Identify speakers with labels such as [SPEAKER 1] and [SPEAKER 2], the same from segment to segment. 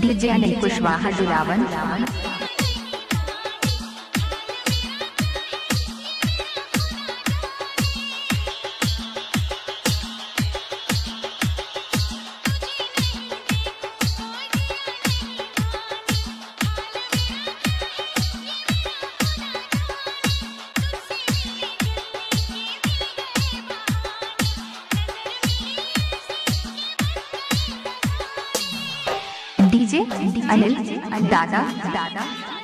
[SPEAKER 1] DJ. Anil Kushwaha Julavan Anil दादा दादा।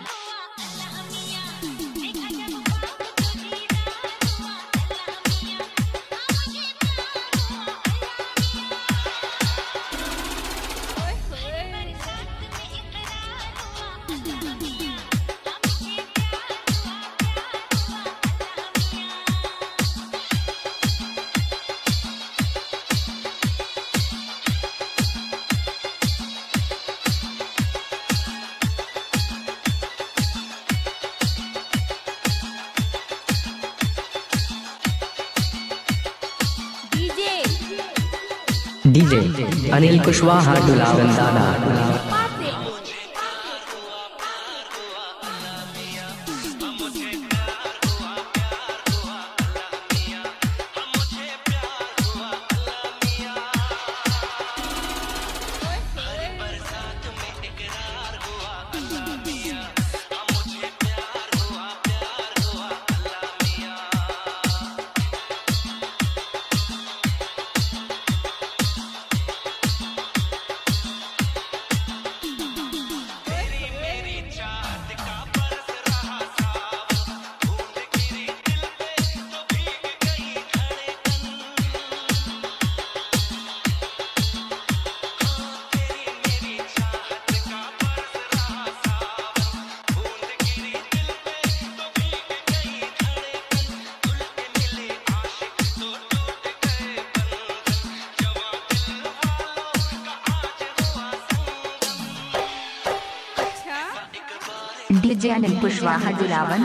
[SPEAKER 2] DJ Anil Kushwaha डुला दादा अनिल कुशवाहा जुलावन